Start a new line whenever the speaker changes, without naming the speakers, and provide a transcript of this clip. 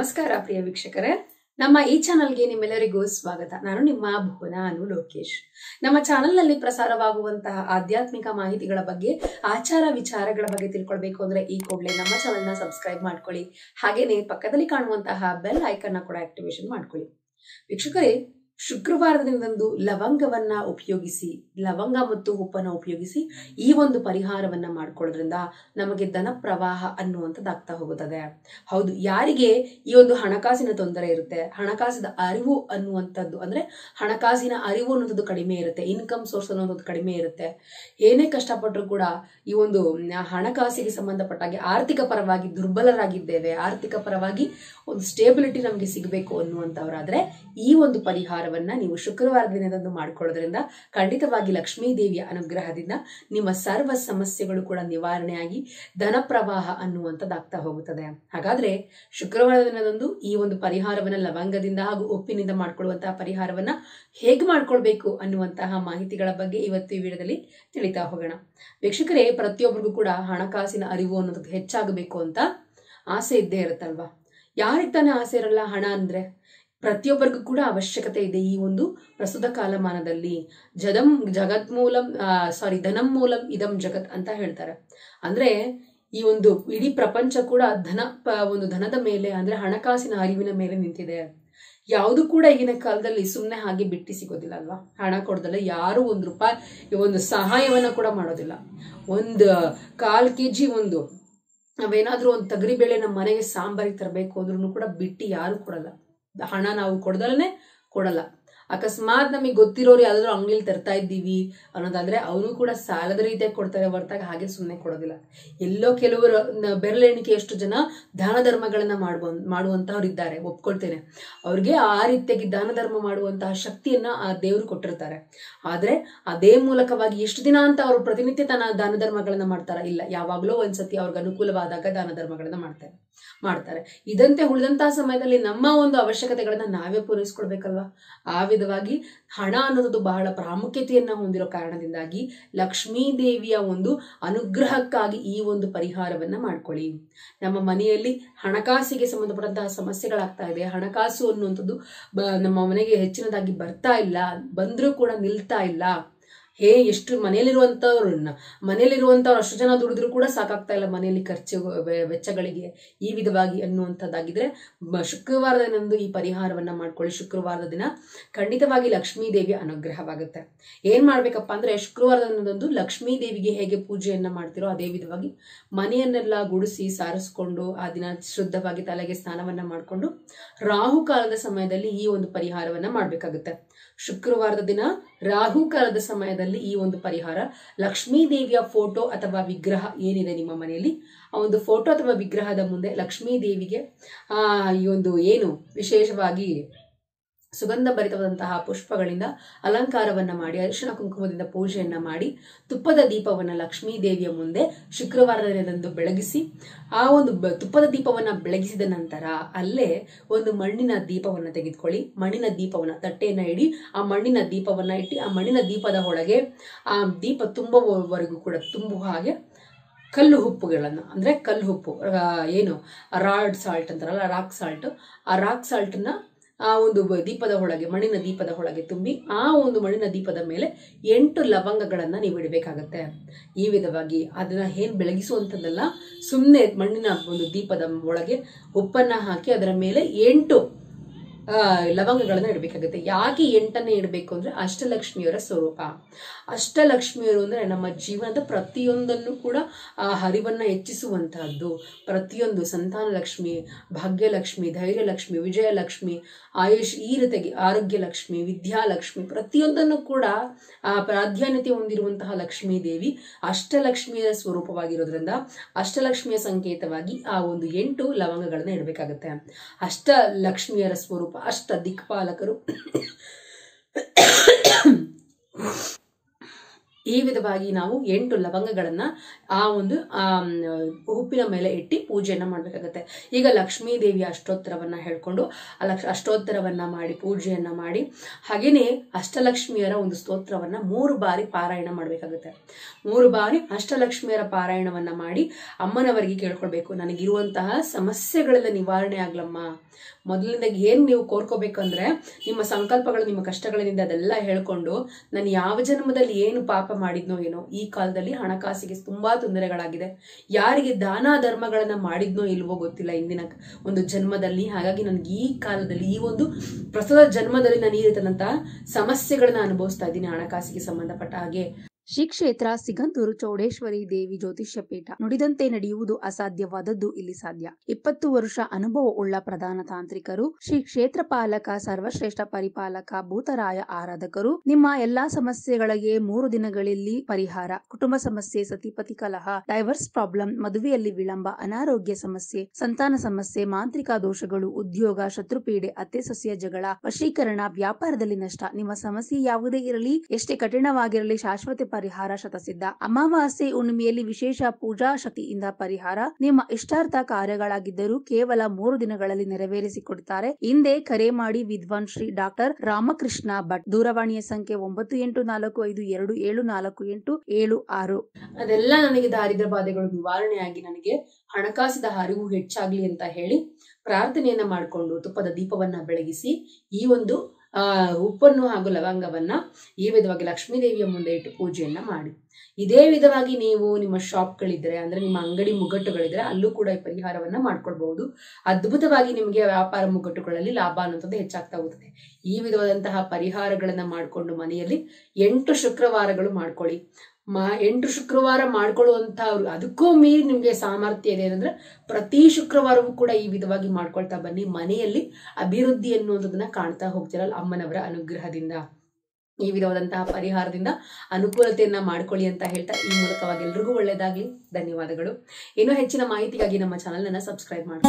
ನಮಸ್ಕಾರ ಪ್ರಿಯ ವೀಕ್ಷಕರೇ. ನಮ್ಮ ಈ ಚಾನಲ್ಗೆ ನಿಮ್ಮೆಲ್ಲರಿಗೂ ಸ್ವಾಗತ. ನಾನು ನಿಮ್ಮ ಭುವನ ಅನು ಲೋಕೇಶ್. ನಮ್ಮ ಚಾನೆಲ್ನಲ್ಲಿ ಪ್ರಸಾರವಾಗುವಂತಹ ಆಧ್ಯಾತ್ಮಿಕ ಮಾಹಿತಿಗಳ ಬಗ್ಗೆ, ಆಚಾರ ವಿಚಾರಗಳ ಬಗ್ಗೆ ತಿಳ್ಕೊಳ್ಬೇಕು ಅಂದ್ರೆ ಈ ಕೂಡಲೇ ನಮ್ಮ ಚಾನೆಲ್ನ ಸಬ್ಸ್ಕ್ರೈಬ್ ಮಾಡ್ಕೊಳ್ಳಿ. ಹಾಗೇನೆ ಪಕ್ಕದಲ್ಲಿ ಕಾಣುವಂತಹ ಬೆಲ್ ಐಕನ್ನ ಕೂಡ ಆಕ್ಟಿವೇಶನ್ ಮಾಡ್ಕೊಳ್ಳಿ. ವೀಕ್ಷಕರೇ ಶುಕ್ರವಾರದ ದಿನದಂದು ಲವಂಗವನ್ನ ಉಪಯೋಗಿಸಿ, ಲವಂಗ ಮತ್ತು ಉಪ್ಪನ್ನ ಉಪಯೋಗಿಸಿ ಈ ಒಂದು ಪರಿಹಾರವನ್ನ ಮಾಡ್ಕೊಳ್ಳೋದ್ರಿಂದ ನಮಗೆ ಧನ ಪ್ರವಾಹ ಅನ್ನುವಂಥದ್ದಾಗ್ತಾ ಹೋಗುತ್ತದೆ. ಹೌದು, ಯಾರಿಗೆ ಈ ಒಂದು ಹಣಕಾಸಿನ ತೊಂದರೆ ಇರುತ್ತೆ, ಹಣಕಾಸಿನ ಅರಿವು ಅನ್ನುವಂಥದ್ದು ಅಂದ್ರೆ ಹಣಕಾಸಿನ ಅರಿವು ಅನ್ನೋದು ಕಡಿಮೆ ಇರುತ್ತೆ ಇನ್ಕಮ್ ಸೋರ್ಸ್ ಅನ್ನೋದು ಕಡಿಮೆ ಇರುತ್ತೆ. ಏನೇ ಕಷ್ಟಪಟ್ಟರು ಕೂಡ ಈ ಒಂದು ಹಣಕಾಸಿಗೆ ಸಂಬಂಧಪಟ್ಟಾಗೆ ಆರ್ಥಿಕ ಪರವಾಗಿ ದುರ್ಬಲರಾಗಿದ್ದೇವೆ, ಆರ್ಥಿಕ ಪರವಾಗಿ ಒಂದು ಸ್ಟೇಬಿಲಿಟಿ ನಮಗೆ ಸಿಗಬೇಕು ಅನ್ನುವಂಥವರಾದ್ರೆ ಈ ಒಂದು ಪರಿಹಾರವನ್ನ ನೀವು ಶುಕ್ರವಾರ ದಿನದಂದು ಮಾಡ್ಕೊಳ್ಳೋದ್ರಿಂದ ಖಂಡಿತವಾಗಿ ಲಕ್ಷ್ಮೀ ದೇವಿಯ ಅನುಗ್ರಹದಿಂದ ನಿಮ್ಮ ಸರ್ವ ಸಮಸ್ಯೆಗಳು ಕೂಡ ನಿವಾರಣೆಯಾಗಿ ಧನ ಪ್ರವಾಹ ಅನ್ನುವಂಥದ್ದಾಗ್ತಾ ಹೋಗುತ್ತದೆ. ಹಾಗಾದ್ರೆ ಶುಕ್ರವಾರ ದಿನದಂದು ಈ ಒಂದು ಪರಿಹಾರವನ್ನ ಲವಂಗದಿಂದ ಹಾಗೂ ಉಪ್ಪಿನಿಂದ ಮಾಡ್ಕೊಳ್ಳುವಂತಹ ಪರಿಹಾರವನ್ನ ಹೇಗೆ ಮಾಡ್ಕೊಳ್ಬೇಕು ಅನ್ನುವಂತಹ ಮಾಹಿತಿಗಳ ಬಗ್ಗೆ ಇವತ್ತು ಈ ವಿಡಿಯೋದಲ್ಲಿ ತಿಳಿತಾ ಹೋಗೋಣ. ವೀಕ್ಷಕರೇ ಪ್ರತಿಯೊಬ್ಬರಿಗೂ ಕೂಡ ಹಣಕಾಸಿನ ಅರಿವು ಅನ್ನೋದು ಹೆಚ್ಚಾಗಬೇಕು ಅಂತ ಆಸೆ ಇದ್ದೇ ಇರುತ್ತಲ್ವಾ? ಯಾರಿಗೆ ತಾನೇ ಆಸೆ ಇರಲ್ಲ ಹಣ ಅಂದ್ರೆ? ಪ್ರತಿಯೊಬ್ಬರಿಗೂ ಕೂಡ ಅವಶ್ಯಕತೆ ಇದೆ ಈ ಒಂದು ಪ್ರಸ್ತುತ ಕಾಲಮಾನದಲ್ಲಿ. ಜದಂ ಜಗತ್ ಮೂಲಂ ಸಾರಿ ಧನಂ ಮೂಲಂ ಇದಂ ಜಗತ್ ಅಂತ ಹೇಳ್ತಾರೆ. ಅಂದ್ರೆ ಈ ಒಂದು ಇಡೀ ಪ್ರಪಂಚ ಕೂಡ ಧನ ಒಂದು ಧನದ ಮೇಲೆ, ಅಂದ್ರೆ ಹಣಕಾಸಿನ ಅರಿವಿನ ಮೇಲೆ ನಿಂತಿದೆ. ಯಾವುದು ಕೂಡ ಈಗಿನ ಕಾಲದಲ್ಲಿ ಸುಮ್ಮನೆ ಹಾಗೆ ಬಿಟ್ಟು ಸಿಗೋದಿಲ್ಲ ಅಲ್ವಾ? ಹಣ ಕೊಡೋದಲ್ಲ, ಯಾರು ಒಂದು ರೂಪಾಯಿ ಒಂದು ಸಹಾಯವನ್ನ ಕೂಡ ಮಾಡೋದಿಲ್ಲ. ಒಂದು ಕಾಲು ಕೆ ಜಿ ಒಂದು, ನಾವೇನಾದ್ರೂ ಒಂದು ತೊಗರಿಬೇಳೆ ನಮ್ಮ ಮನೆಗೆ ಸಾಂಬಾರಿಗೆ ತರಬೇಕು ಅಂದ್ರೂ ಕೂಡ ಬಿಟ್ಟು ಯಾರು ಕೊಡಲ್ಲ. ಹಣ ನಾವು ಕೊಡ್ದಲೇ ಕೊಡಲ್ಲ. ಅಕಸ್ಮಾತ್ ನಮಗೆ ಗೊತ್ತಿರೋರು ಯಾವ್ದಾದ್ರು ಅಂಗಡಿಲಿ ತರ್ತಾ ಇದ್ದೀವಿ ಅನ್ನೋದಾದ್ರೆ ಅವರು ಕೂಡ ಸಾಲದ ರೀತಿಯಾಗಿ ಕೊಡ್ತಾರೆ ಹೊರತಾಗ ಹಾಗೆ ಸುಮ್ಮನೆ ಕೊಡೋದಿಲ್ಲ. ಎಲ್ಲೋ ಕೆಲವರು ಬೆರಳೆಣಿಕೆ ಎಷ್ಟು ಜನ ದಾನ ಧರ್ಮಗಳನ್ನ ಮಾಡುವ ಮಾಡುವಂತಹವ್ರು ಇದ್ದಾರೆ, ಒಪ್ಕೊಳ್ತೇನೆ. ಅವ್ರಿಗೆ ಆ ರೀತಿಯಾಗಿ ದಾನ ಧರ್ಮ ಮಾಡುವಂತಹ ಶಕ್ತಿಯನ್ನ ಆ ದೇವರು ಕೊಟ್ಟಿರ್ತಾರೆ. ಆದ್ರೆ ಅದೇ ಮೂಲಕವಾಗಿ ಎಷ್ಟು ದಿನ ಅಂತ ಅವರು ಪ್ರತಿನಿತ್ಯ ತನ್ನ ದಾನ ಧರ್ಮಗಳನ್ನ ಮಾಡ್ತಾರ? ಇಲ್ಲ, ಯಾವಾಗಲೂ ಒಂದ್ಸತಿ ಅವ್ರಿಗೆ ಅನುಕೂಲವಾದಾಗ ದಾನ ಧರ್ಮಗಳನ್ನ ಮಾಡ್ತಾರೆ. ಮಾಡ್ತಾರೆ. ಇದಂತೆ ಉಳಿದಂತಹ ಸಮಯದಲ್ಲಿ ನಮ್ಮ ಒಂದು ಅವಶ್ಯಕತೆಗಳನ್ನ ನಾವೇ ಪೂರೈಸ್ಕೊಳ್ಬೇಕಲ್ವಾ? ಆ ವಿಧವಾಗಿ ಹಣ ಅನ್ನೋದು ಬಹಳ ಪ್ರಾಮುಖ್ಯತೆಯನ್ನ ಹೊಂದಿರೋ ಕಾರಣದಿಂದಾಗಿ ಲಕ್ಷ್ಮೀ ದೇವಿಯ ಒಂದು ಅನುಗ್ರಹಕ್ಕಾಗಿ ಈ ಒಂದು ಪರಿಹಾರವನ್ನ ಮಾಡ್ಕೊಳ್ಳಿ. ನಮ್ಮ ಮನೆಯಲ್ಲಿ ಹಣಕಾಸಿಗೆ ಸಂಬಂಧಪಟ್ಟಂತಹ ಸಮಸ್ಯೆಗಳಾಗ್ತಾ ಇದೆ. ಹಣಕಾಸು ಅನ್ನುವಂಥದ್ದು ನಮ್ಮ ಮನೆಗೆ ಹೆಚ್ಚಿನದಾಗಿ ಬರ್ತಾ ಇಲ್ಲ. ಬಂದ್ರೂ ಕೂಡ ನಿಲ್ತಾ ಇಲ್ಲ. ಹೇ, ಎಷ್ಟು ಮನೆಯಲ್ಲಿರುವಂತವ್ರನ್ನ ಮನೆಯಲ್ಲಿರುವಂತವ್ರು ಅಷ್ಟು ಜನ ದುಡಿದ್ರು ಕೂಡ ಸಾಕಾಗ್ತಾ ಇಲ್ಲ ಮನೆಯಲ್ಲಿ ಖರ್ಚು ವೆಚ್ಚಗಳಿಗೆ ಈ ವಿಧವಾಗಿ ಅನ್ನುವಂಥದ್ದಾಗಿದ್ರೆ ಶುಕ್ರವಾರದಂದು ಈ ಪರಿಹಾರವನ್ನ ಮಾಡ್ಕೊಳ್ಳಿ. ಶುಕ್ರವಾರದ ದಿನ ಖಂಡಿತವಾಗಿ ಲಕ್ಷ್ಮೀ ದೇವಿ ಅನುಗ್ರಹವಾಗುತ್ತೆ. ಏನ್ ಮಾಡ್ಬೇಕಪ್ಪ ಅಂದ್ರೆ ಶುಕ್ರವಾರದಂದು ಲಕ್ಷ್ಮೀ ದೇವಿಗೆ ಹೇಗೆ ಪೂಜೆಯನ್ನ ಮಾಡ್ತಿರೋ ಅದೇ ವಿಧವಾಗಿ ಮನೆಯನ್ನೆಲ್ಲ ಗುಡಿಸಿ ಸಾರಿಸ್ಕೊಂಡು, ಆ ದಿನ ಶುದ್ಧವಾಗಿ ತಲೆಗೆ ಸ್ನಾನವನ್ನ ಮಾಡಿಕೊಂಡು ರಾಹುಕಾಲದ ಸಮಯದಲ್ಲಿ ಈ ಒಂದು ಪರಿಹಾರವನ್ನ ಮಾಡ್ಬೇಕಾಗುತ್ತೆ. ಶುಕ್ರವಾರದ ದಿನ ರಾಹುಕಾಲದ ಸಮಯದಲ್ಲಿ ಈ ಒಂದು ಪರಿಹಾರ. ಲಕ್ಷ್ಮೀ ದೇವಿಯ ಫೋಟೋ ಅಥವಾ ವಿಗ್ರಹ ಏನಿದೆ ನಿಮ್ಮ ಮನೆಯಲ್ಲಿ? ಆ ಒಂದು ಫೋಟೋ ಅಥವಾ ವಿಗ್ರಹದ ಮುಂದೆ ಲಕ್ಷ್ಮೀ ದೇವಿಗೆ ಈ ಒಂದು ಏನು ವಿಶೇಷವಾಗಿ ಸುಗಂಧ ಭರಿತವಾದಂತಹ ಪುಷ್ಪಗಳಿಂದ ಅಲಂಕಾರವನ್ನ ಮಾಡಿ ಅರಿಶಿನ ಕುಂಕುಮದಿಂದ ಪೂಜೆಯನ್ನ ಮಾಡಿ, ತುಪ್ಪದ ದೀಪವನ್ನ ಲಕ್ಷ್ಮೀ ದೇವಿಯ ಮುಂದೆ ಶುಕ್ರವಾರದ ದಿನದಂದು ಬೆಳಗಿಸಿ, ಆ ಒಂದು ತುಪ್ಪದ ದೀಪವನ್ನ ಬೆಳಗಿಸಿದ ನಂತರ ಅಲ್ಲೇ ಒಂದು ಮಣ್ಣಿನ ದೀಪವನ್ನ ತೆಗೆದುಕೊಳ್ಳಿ. ಮಣ್ಣಿನ ದೀಪವನ್ನ, ತಟ್ಟೆಯನ್ನ ಇಡಿ, ಆ ಮಣ್ಣಿನ ದೀಪವನ್ನ ಇಟ್ಟು, ಆ ಮಣ್ಣಿನ ದೀಪದ ಒಳಗೆ ಆ ದೀಪ ತುಂಬುವವರೆಗೂ ಕೂಡ ತುಂಬುವ ಹಾಗೆ ಕಲ್ಲು ಹುಪ್ಪುಗಳನ್ನು ಅಂದ್ರೆ ಕಲ್ಲು ಹುಪ್ಪು ಏನು, ರಾಡ್ ಸಾಲ್ಟ್ ಅಂತಾರಲ್ಲ, ರಾಕ್ ಸಾಲ್ಟ್. ಆ ರಾಕ್ ಸಾಲ್ಟ್ನ ಆ ಒಂದು ದೀಪದ ಒಳಗೆ ಮಣ್ಣಿನ ದೀಪದ ಒಳಗೆ ತುಂಬಿ ಆ ಒಂದು ಮಣ್ಣಿನ ದೀಪದ ಮೇಲೆ ಎಂಟು ಲವಂಗಗಳನ್ನ ನೀವು ಇಡಬೇಕಾಗತ್ತೆ. ಈ ವಿಧವಾಗಿ ಅದನ್ನ ಏನು ಬೆಳಗಿಸುವಂಥದ್ದಲ್ಲ ಸುಮ್ಮನೆ ಮಣ್ಣಿನ ಒಂದು ದೀಪದ ಒಳಗೆ ಉಪ್ಪನ್ನ ಹಾಕಿ ಅದರ ಮೇಲೆ ಎಂಟು ಲವಂಗಗಳನ್ನ ಇಡಬೇಕಾಗುತ್ತೆ. ಯಾಕೆ ಎಂಟನ್ನೇ ಇಡಬೇಕು ಅಂದ್ರೆ ಅಷ್ಟಲಕ್ಷ್ಮಿಯವರ ಸ್ವರೂಪ. ಅಷ್ಟಲಕ್ಷ್ಮಿಯರು ಅಂದ್ರೆ ನಮ್ಮ ಜೀವನದ ಪ್ರತಿಯೊಂದನ್ನು ಕೂಡ, ಆ, ಹರಿವನ್ನ ಹೆಚ್ಚಿಸುವಂತಹದ್ದು. ಪ್ರತಿಯೊಂದು ಸಂತಾನ ಲಕ್ಷ್ಮಿ ಭಾಗ್ಯಲಕ್ಷ್ಮಿ, ಧೈರ್ಯಲಕ್ಷ್ಮಿ, ವಿಜಯಲಕ್ಷ್ಮಿ, ಆಯುಷ್, ಈ ರೀತಿಯಾಗಿ ಆರೋಗ್ಯ ಲಕ್ಷ್ಮಿ ವಿದ್ಯಾಲಕ್ಷ್ಮಿ, ಪ್ರತಿಯೊಂದನ್ನು ಕೂಡ, ಆ, ಪ್ರಾಧಾನ್ಯತೆ ಹೊಂದಿರುವಂತಹ ಲಕ್ಷ್ಮೀ ದೇವಿ ಅಷ್ಟಲಕ್ಷ್ಮಿಯ ಸ್ವರೂಪವಾಗಿರೋದ್ರಿಂದ ಅಷ್ಟಲಕ್ಷ್ಮಿಯ ಸಂಕೇತವಾಗಿ ಆ ಒಂದು ಎಂಟು ಲವಂಗಗಳನ್ನ ಇಡಬೇಕಾಗುತ್ತೆ. ಅಷ್ಟ ಲಕ್ಷ್ಮಿಯರ ಸ್ವರೂಪ ಅಷ್ಟ ದಿಕ್ಪಾಲಕರು ಈ ವಿಧವಾಗಿ ನಾವು ಎಂಟು ಲವಂಗಗಳನ್ನ ಆ ಒಂದು ಉಪ್ಪಿನ ಮೇಲೆ ಇಟ್ಟಿ ಪೂಜೆಯನ್ನ ಮಾಡ್ಬೇಕಾಗತ್ತೆ. ಈಗ ಲಕ್ಷ್ಮೀ ದೇವಿಯ ಅಷ್ಟೋತ್ತರವನ್ನ ಹೇಳ್ಕೊಂಡು, ಆ ಲಕ್ಷ, ಅಷ್ಟೋತ್ತರವನ್ನ ಮಾಡಿ, ಪೂಜೆಯನ್ನ ಮಾಡಿ, ಹಾಗೇನೆ ಅಷ್ಟಲಕ್ಷ್ಮಿಯರ ಒಂದು ಸ್ತೋತ್ರವನ್ನ ಮೂರು ಬಾರಿ ಪಾರಾಯಣ ಮಾಡಬೇಕಾಗುತ್ತೆ. ಮೂರು ಬಾರಿ ಅಷ್ಟಲಕ್ಷ್ಮಿಯರ ಪಾರಾಯಣವನ್ನ ಮಾಡಿ ಅಮ್ಮನವರಿಗೆ ಕೇಳ್ಕೊಳ್ಬೇಕು, ನನಗಿರುವಂತಹ ಸಮಸ್ಯೆಗಳೆಲ್ಲ ನಿವಾರಣೆ ಆಗ್ಲಮ್ಮ. ಮೊದಲಿಂದಾಗಿ ಏನ್ ನೀವು ಕೋರ್ಕೋಬೇಕಂದ್ರೆ, ನಿಮ್ಮ ಸಂಕಲ್ಪಗಳು, ನಿಮ್ಮ ಕಷ್ಟಗಳಿಂದ ಅದೆಲ್ಲ ಹೇಳ್ಕೊಂಡು, ನಾನು ಯಾವ ಜನ್ಮದಲ್ಲಿ ಏನು ಪಾಪ ಮಾಡಿದ್ನೋ ಏನೋ, ಈ ಕಾಲದಲ್ಲಿ ಹಣಕಾಸಿಗೆ ತುಂಬಾ ತೊಂದರೆಗಳಾಗಿದೆ. ಯಾರಿಗೆ ದಾನ ಧರ್ಮಗಳನ್ನ ಮಾಡಿದ್ನೋ ಇಲ್ವೋ ಗೊತ್ತಿಲ್ಲ ಇಂದಿನ ಒಂದು ಜನ್ಮದಲ್ಲಿ. ಹಾಗಾಗಿ ನನಗೆ ಈ ಕಾಲದಲ್ಲಿ, ಈ ಒಂದು ಪ್ರಸ್ತುತ ಜನ್ಮದಲ್ಲಿ ನಾನು ಈ ರೀತಿಯಾದಂತಹ ಸಮಸ್ಯೆಗಳನ್ನ ಅನುಭವಿಸ್ತಾ ಇದ್ದೀನಿ ಹಣಕಾಸಿಗೆ ಸಂಬಂಧಪಟ್ಟ ಹಾಗೆ.
ಶ್ರೀ ಕ್ಷೇತ್ರ ಸಿಗಂತೂರು ಚೌಡೇಶ್ವರಿ ದೇವಿ ಜ್ಯೋತಿಷ್ಯ ಪೀಠ ನುಡಿದಂತೆ ನಡೆಯುವುದು ಅಸಾಧ್ಯವಾದದ್ದು ಇಲ್ಲಿ ಸಾಧ್ಯ. ಇಪ್ಪತ್ತು ವರ್ಷ ಉಳ್ಳ ಪ್ರಧಾನ ತಾಂತ್ರಿಕರು, ಶ್ರೀ ಕ್ಷೇತ್ರ ಪಾಲಕ, ಸರ್ವಶ್ರೇಷ್ಠ ಪರಿಪಾಲಕ, ಭೂತರಾಯ ಆರಾಧಕರು, ನಿಮ್ಮ ಎಲ್ಲಾ ಸಮಸ್ಯೆಗಳಿಗೆ ಮೂರು ದಿನಗಳಲ್ಲಿ ಪರಿಹಾರ. ಕುಟುಂಬ ಸಮಸ್ಯೆ ಸತಿಪತಿ ಕಲಹ, ಡೈವರ್ಸ್ ಪ್ರಾಬ್ಲಮ್, ಮದುವೆಯಲ್ಲಿ ವಿಳಂಬ, ಅನಾರೋಗ್ಯ ಸಮಸ್ಯೆ, ಸಂತಾನ ಸಮಸ್ಯೆ, ಮಾಂತ್ರಿಕ ದೋಷಗಳು, ಉದ್ಯೋಗ, ಶತ್ರುಪೀಡೆ, ಅತ್ತೆ ಸಸ್ಯ ಜಗಳ, ವಶೀಕರಣ, ವ್ಯಾಪಾರದಲ್ಲಿ ನಷ್ಟ, ನಿಮ್ಮ ಸಮಸ್ಯೆ ಯಾವುದೇ ಇರಲಿ, ಎಷ್ಟೇ ಕಠಿಣವಾಗಿರಲಿ, ಶಾಶ್ವತ ಪರಿಹಾರ ಶತಸಿದ್ಧ. ಅಮಾವಾಸ್ಯೆ ಹುಣ್ಣಿಮೆಯಲ್ಲಿ ವಿಶೇಷ ಪೂಜಾ ಶಕ್ತಿಯಿಂದ ಪರಿಹಾರ. ನಿಮ್ಮ ಇಷ್ಟಾರ್ಥ ಕಾರ್ಯಗಳಾಗಿದ್ದರೂ ಕೇವಲ ಮೂರು ದಿನಗಳಲ್ಲಿ ನೆರವೇರಿಸಿಕೊಡುತ್ತಾರೆ ಹಿಂದೆ ಕರೆ ಮಾಡಿ ವಿದ್ವಾನ್ ಶ್ರೀ ಡಾಕ್ಟರ್ ರಾಮಕೃಷ್ಣ ಭಟ್. ದೂರವಾಣಿಯ ಸಂಖ್ಯೆ ಒಂಬತ್ತು ಎಂಟು ನಾಲ್ಕು ಐದು ಎರಡು ಏಳು ನಾಲ್ಕು ಎಂಟು ಏಳು ಆರು.
ಅದೆಲ್ಲ ನನಗೆ ದಾರಿದ್ರ ಬಾಧೆಗಳು ನಿವಾರಣೆಯಾಗಿ ನನಗೆ ಹಣಕಾಸಿದ ಹರಿವು ಹೆಚ್ಚಾಗ್ಲಿ ಅಂತ ಹೇಳಿ ಪ್ರಾರ್ಥನೆಯನ್ನ ಮಾಡಿಕೊಂಡು ತುಪ್ಪದ ದೀಪವನ್ನ ಬೆಳಗಿಸಿ ಈ ಒಂದು ಉಪ್ಪನ್ನು ಹಾಗೂ ಲವಂಗವನ್ನ ಈ ವಿಧವಾಗಿ ಲಕ್ಷ್ಮೀ ದೇವಿಯ ಮುಂದೆ ಇಟ್ಟು ಪೂಜೆಯನ್ನ ಮಾಡಿ. ಇದೇ ವಿಧವಾಗಿ ನೀವು ನಿಮ್ಮ ಶಾಪ್ಗಳಿದ್ರೆ, ಅಂದ್ರೆ ನಿಮ್ಮ ಅಂಗಡಿ ಮುಗ್ಗಟ್ಟುಗಳಿದ್ರೆ ಅಲ್ಲೂ ಕೂಡ ಈ ಪರಿಹಾರವನ್ನ ಮಾಡ್ಕೊಳ್ಬಹುದು. ಅದ್ಭುತವಾಗಿ ನಿಮಗೆ ವ್ಯಾಪಾರ ಮುಗ್ಗಟ್ಟುಗಳಲ್ಲಿ ಲಾಭ ಅನ್ನೋಂಥದ್ದು ಹೆಚ್ಚಾಗ್ತಾ ಹೋಗುತ್ತೆ ಈ ವಿಧವಾದಂತಹ ಪರಿಹಾರಗಳನ್ನ ಮಾಡಿಕೊಂಡು ಮನೆಯಲ್ಲಿ ಎಂಟು ಶುಕ್ರವಾರಗಳು ಮಾಡ್ಕೊಳ್ಳಿ. ಮಾ ಎಂಟು ಶುಕ್ರವಾರ ಮಾಡ್ಕೊಳ್ಳುವಂತ ಅದಕ್ಕೂ ಮೀರಿ ನಿಮಗೆ ಸಾಮರ್ಥ್ಯ ಇದೆ ಅಂದ್ರೆ ಪ್ರತಿ ಶುಕ್ರವಾರವೂ ಕೂಡ ಈ ವಿಧವಾಗಿ ಮಾಡ್ಕೊಳ್ತಾ ಬನ್ನಿ. ಮನೆಯಲ್ಲಿ ಅಭಿವೃದ್ಧಿ ಅನ್ನುವಂಥದ್ದನ್ನ ಕಾಣ್ತಾ ಹೋಗ್ತಿರಲ್ಲ ಅಮ್ಮನವರ ಅನುಗ್ರಹದಿಂದ. ಈ ವಿಧವಾದಂತಹ ಪರಿಹಾರದಿಂದ ಅನುಕೂಲತೆಯನ್ನ ಮಾಡ್ಕೊಳ್ಳಿ ಅಂತ ಹೇಳ್ತಾ ಈ ಮೂಲಕವಾಗಿ ಎಲ್ರಿಗೂ ಒಳ್ಳೆಯದಾಗಲಿ ಧನ್ಯವಾದಗಳು. ಇನ್ನೂ ಹೆಚ್ಚಿನ ಮಾಹಿತಿಗಾಗಿ ನಮ್ಮ ಚಾನಲ್ ಸಬ್ಸ್ಕ್ರೈಬ್ ಮಾಡಿ